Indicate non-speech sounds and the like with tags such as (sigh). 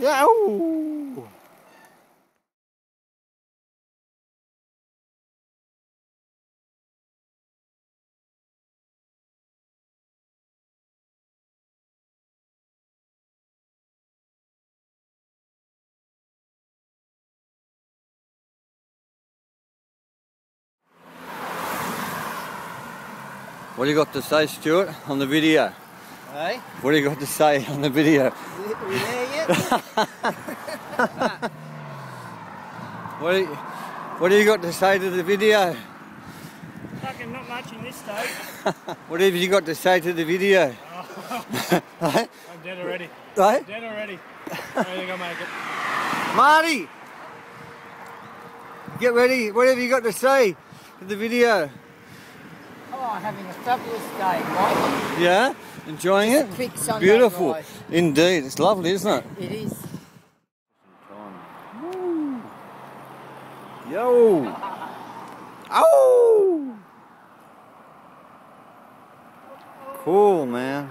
Yow! What do you got to say, Stuart, on the video? Hey? What do you got to say on the video? We, we there yet? What you, what do you got to say to the video? Fucking not much in this state. (laughs) What have you got to say to the video? (laughs) (laughs) I'm dead already. Hey? Dead already. I think I'll make it. Marty! Get ready. What have you got to say to the video? Oh, having a fabulous day, Mike. Yeah? Enjoying it? Quick Sunday Beautiful. ride. Indeed. It's lovely, isn't it? It is. Yo! Oh! Cool, man.